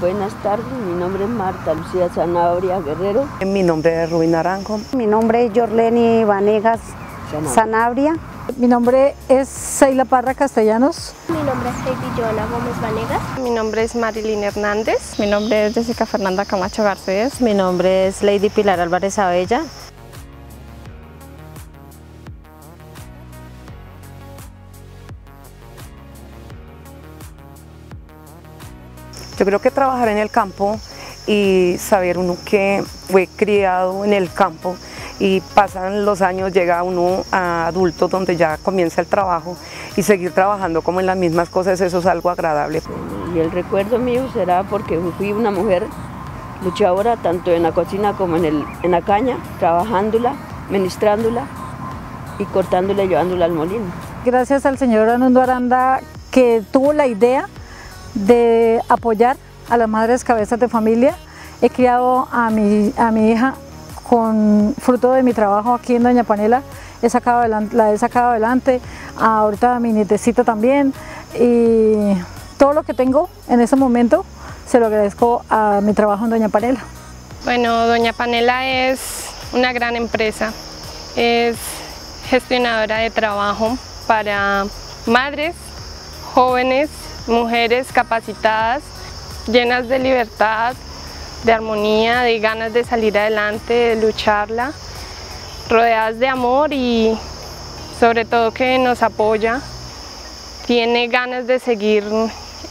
Buenas tardes, mi nombre es Marta Lucía Zanabria Guerrero. Mi nombre es Rubén Naranjo. Mi nombre es Yorleni Vanegas Sanabria. Mi nombre es Seila Parra Castellanos. Mi nombre es Heidi Joana Gómez Vanegas. Mi nombre es Marilyn Hernández. Mi nombre es Jessica Fernanda Camacho Garcés. Mi nombre es Lady Pilar Álvarez Abella. Yo creo que trabajar en el campo y saber uno que fue criado en el campo y pasan los años, llega uno a adulto donde ya comienza el trabajo y seguir trabajando como en las mismas cosas, eso es algo agradable. Y el recuerdo mío será porque fui una mujer luchadora tanto en la cocina como en, el, en la caña, trabajándola, ministrándola y cortándola y llevándola al molino. Gracias al señor Anundo Aranda que tuvo la idea de apoyar a las madres cabezas de familia. He criado a mi, a mi hija con fruto de mi trabajo aquí en Doña Panela, he sacado adelante, la he sacado adelante, ahorita mi nietecita también y todo lo que tengo en ese momento se lo agradezco a mi trabajo en Doña Panela. Bueno, Doña Panela es una gran empresa, es gestionadora de trabajo para madres, jóvenes, mujeres capacitadas, llenas de libertad, de armonía, de ganas de salir adelante, de lucharla, rodeadas de amor y sobre todo que nos apoya, tiene ganas de seguir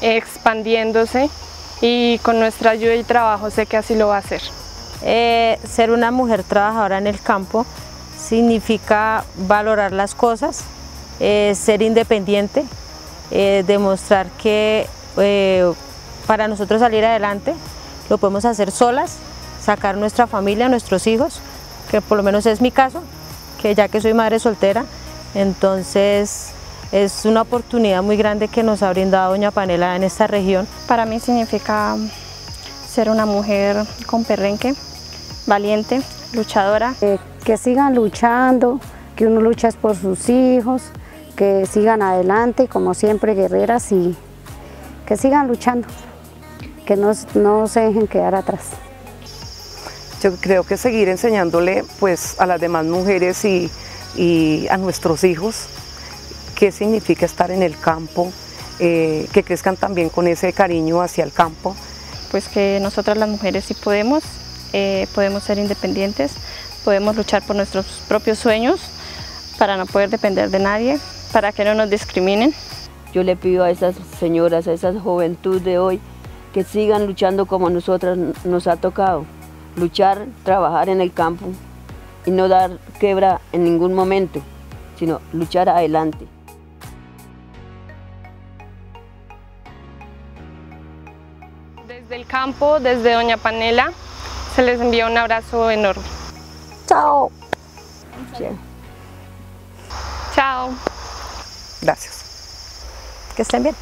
expandiéndose y con nuestra ayuda y trabajo sé que así lo va a hacer. Eh, ser una mujer trabajadora en el campo significa valorar las cosas, eh, ser independiente, eh, demostrar que eh, para nosotros salir adelante lo podemos hacer solas, sacar nuestra familia, nuestros hijos, que por lo menos es mi caso, que ya que soy madre soltera, entonces es una oportunidad muy grande que nos ha brindado Doña Panela en esta región. Para mí significa ser una mujer con perrenque, valiente, luchadora. Eh, que sigan luchando, que uno lucha por sus hijos, que sigan adelante, como siempre guerreras y que sigan luchando que no, no se dejen quedar atrás. Yo creo que seguir enseñándole pues, a las demás mujeres y, y a nuestros hijos qué significa estar en el campo, eh, que crezcan también con ese cariño hacia el campo. Pues que nosotras las mujeres sí podemos, eh, podemos ser independientes, podemos luchar por nuestros propios sueños para no poder depender de nadie, para que no nos discriminen. Yo le pido a esas señoras, a esa juventud de hoy, que sigan luchando como nosotras nos ha tocado. Luchar, trabajar en el campo y no dar quebra en ningún momento, sino luchar adelante. Desde el campo, desde Doña Panela, se les envía un abrazo enorme. Chao. Chao. Chao. Gracias. Que estén bien.